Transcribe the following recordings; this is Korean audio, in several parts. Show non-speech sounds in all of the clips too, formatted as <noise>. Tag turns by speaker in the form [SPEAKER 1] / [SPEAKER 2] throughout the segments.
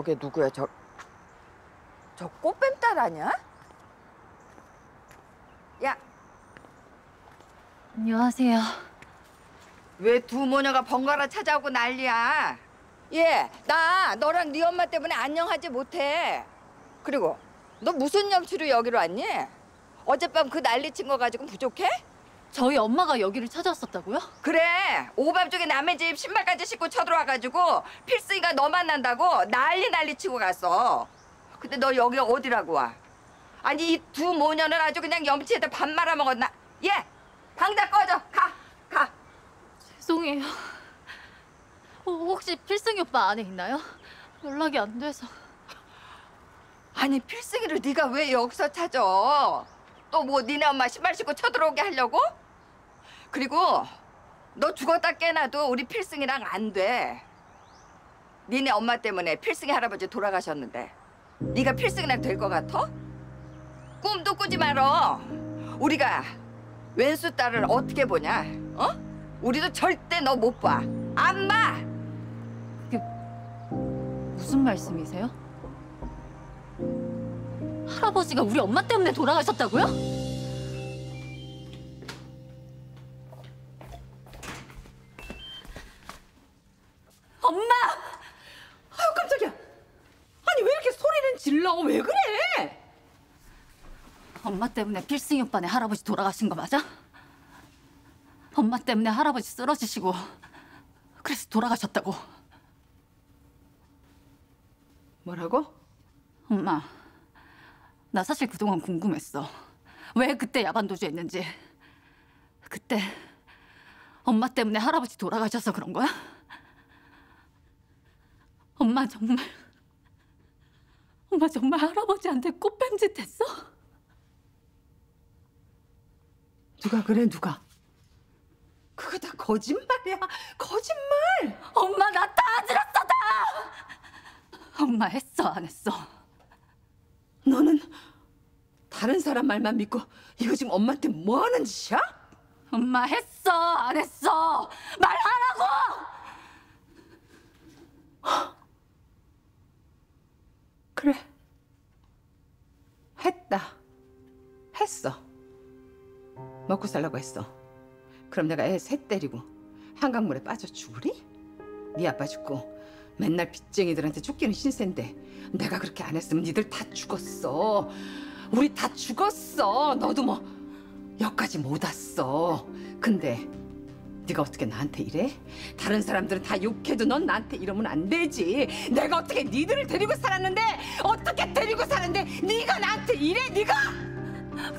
[SPEAKER 1] 저게 누구야? 저, 저 꽃뱀딸 아니야? 야,
[SPEAKER 2] 안녕하세요.
[SPEAKER 1] 왜 두 모녀가 번갈아 찾아오고 난리야? 얘, 나 너랑 네 엄마 때문에 안녕하지 못해. 그리고 너 무슨 염치로 여기로 왔니? 어젯밤 그 난리 친 거 가지고 부족해?
[SPEAKER 2] 저희 엄마가 여기를 찾아왔었다고요?
[SPEAKER 1] 그래 오밤중에 남의 집 신발까지 신고 쳐들어와가지고 필승이가 너 만난다고 난리 난리 치고 갔어 근데 너 여기 어디라고 와 아니 이 두 모녀는 아주 그냥 염치에다 밥 말아먹었나 얘 당장 꺼져 가 가
[SPEAKER 2] 죄송해요. 어, 혹시 필승이 오빠 안에 있나요? 연락이 안 돼서.
[SPEAKER 1] 아니 필승이를 네가 왜 여기서 찾아 또 뭐 니네 엄마 신발 신고 쳐들어오게 하려고 그리고 너 죽었다 깨나도 우리 필승이랑 안 돼 니네 엄마 때문에 필승이 할아버지 돌아가셨는데 네가 필승이랑 될 것 같아? 꿈도 꾸지 말어 우리가 왼수 딸을 어떻게 보냐 어? 우리도 절대 너 못 봐 안 봐.
[SPEAKER 2] 무슨 말씀이세요? 할아버지가 우리 엄마 때문에 돌아가셨다고요? 엄마 때문에 필승이 오빠네 할아버지 돌아가신 거 맞아? 엄마 때문에 할아버지 쓰러지시고 그래서 돌아가셨다고.
[SPEAKER 3] 뭐라고?
[SPEAKER 2] 엄마, 나 사실 그동안 궁금했어. 왜 그때 야반도주 했는지. 그때 엄마 때문에 할아버지 돌아가셔서 그런 거야? 엄마 정말 엄마 정말 할아버지한테 꽃뱀짓 했어?
[SPEAKER 3] 누가 그래 누가? 그거 다 거짓말이야. 거짓말.
[SPEAKER 2] 엄마 나 다 들었어 다! 엄마 했어 안 했어?
[SPEAKER 3] 너는 다른 사람 말만 믿고 이거 지금 엄마한테 뭐 하는 짓이야?
[SPEAKER 2] 엄마 했어 안 했어? 말하라고!
[SPEAKER 3] 그래. 했다. 했어. 먹고 살라고 했어. 그럼 내가 애 셋 때리고 한강물에 빠져 죽으리? 네 아빠 죽고 맨날 빚쟁이들한테 쫓기는 신세인데 내가 그렇게 안 했으면 니들 다 죽었어. 우리 다 죽었어. 너도 뭐 여기까지 못 왔어. 근데 네가 어떻게 나한테 이래? 다른 사람들은 다 욕해도 넌 나한테 이러면 안 되지. 내가 어떻게 니들을 데리고 살았는데 어떻게 데리고 사는데 네가 나한테 이래? 네가?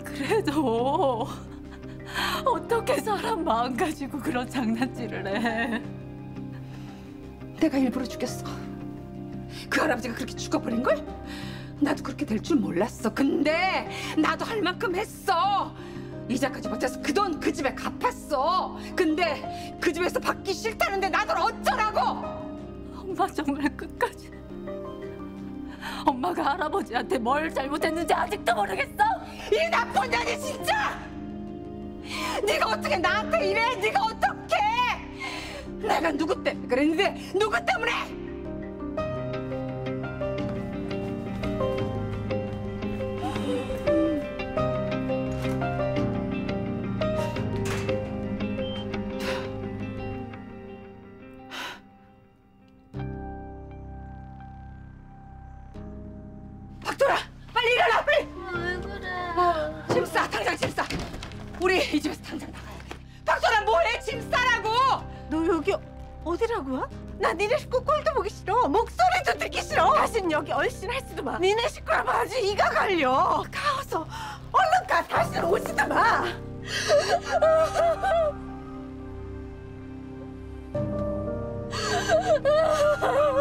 [SPEAKER 2] 그래도 어떻게 사람 마음 가지고 그런 장난질을 해?
[SPEAKER 3] 내가 일부러 죽였어. 그 할아버지가 그렇게 죽어버린 걸? 나도 그렇게 될 줄 몰랐어. 근데 나도 할 만큼 했어. 이자까지 버텨서 그 돈 그 집에 갚았어. 근데 그 집에서 받기 싫다는데 나들 어쩌라고?
[SPEAKER 2] 엄마 정말 끝까지 엄마가 할아버지한테 뭘 잘못했는지 아직도 모르겠어?
[SPEAKER 3] 이 나쁜 년이 진짜! 네가 어떻게 나한테 이래? 네가 어떻게? 내가 누구 때문에 그랬는데 누구 때문에? 우리 이 집에서 당장 나가야 돼. 박선아 뭐해? 짐 싸라고.
[SPEAKER 4] 너 여기 어디라고? 나 니네 식구 꼴도 보기 싫어. 목소리도 듣기 싫어. 다신 여기 얼씬 할지도 마. 니네 식구라면 아주 이가 갈려. 가서 얼른 가. 다시는 오지도 마. <laughs>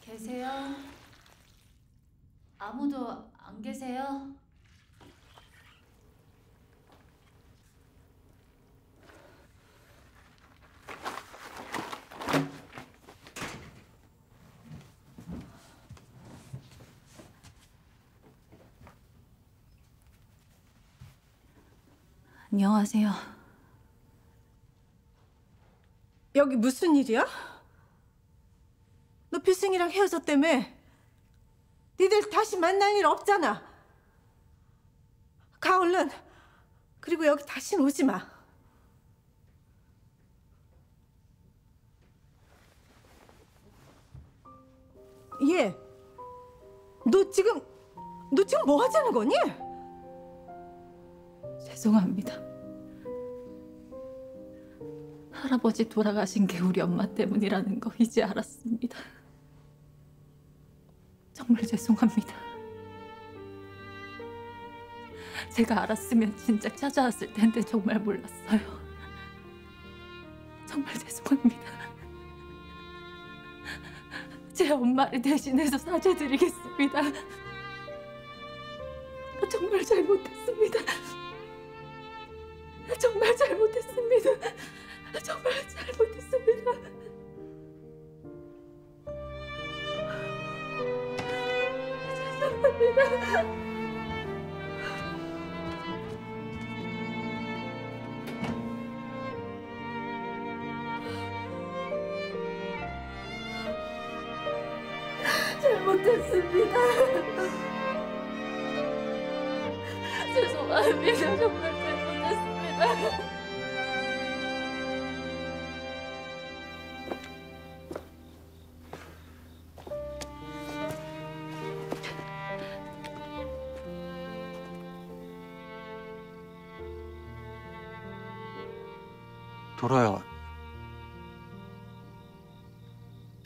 [SPEAKER 2] 계세요? 아무도 안 계세요? 안녕하세요.
[SPEAKER 4] 여기 무슨 일이야? 너 필승이랑 헤어졌다며? 니들 다시 만날 일 없잖아. 가 얼른. 그리고 여기 다신 오지 마. 얘, 너 지금 너 지금 뭐 하자는 거니?
[SPEAKER 2] 죄송합니다. 할아버지 돌아가신 게 우리 엄마 때문이라는 거 이제 알았습니다. 정말 죄송합니다. 제가 알았으면 진작 찾아왔을 텐데 정말 몰랐어요. 정말 죄송합니다. 제 엄마를 대신해서 사죄드리겠습니다. 정말 잘못했습니다. <laughs> 정말 잘못했습니다. <laughs> 정말 잘못했습니다. <laughs> 죄송합니다. 잘못했습니다. 죄송합니다. 정말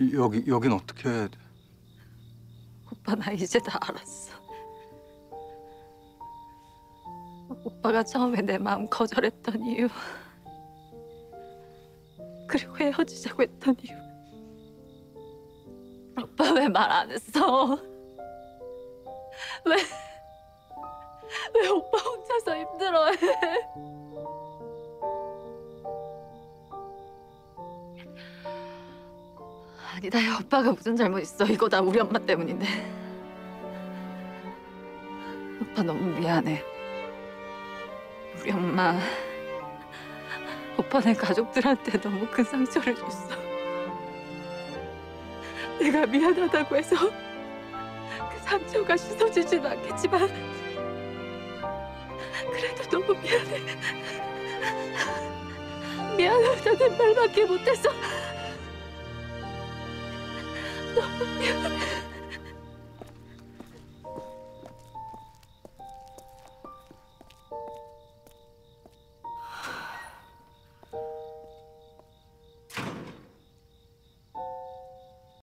[SPEAKER 5] 이- 여기 여긴 어떻게 해야 돼?
[SPEAKER 2] 오빠 나 이제 다 알았어. 오빠가 처음에 내 마음 거절했던 이유 그리고 헤어지자고 했던 이유 오빠 왜 말 안 했어? 왜? 왜 오빠 혼자서 힘들어해? 아니다, 야, 오빠가 무슨 잘못 있어? 이거 다 우리 엄마 때문인데. 오빠 너무 미안해. 우리 엄마, 오빠네 가족들한테 너무 큰 상처를 줬어. 내가 미안하다고 해서 그 상처가 씻어지진 않겠지만 그래도 너무 미안해. 미안하다는 말밖에 못해서 너무 미안해.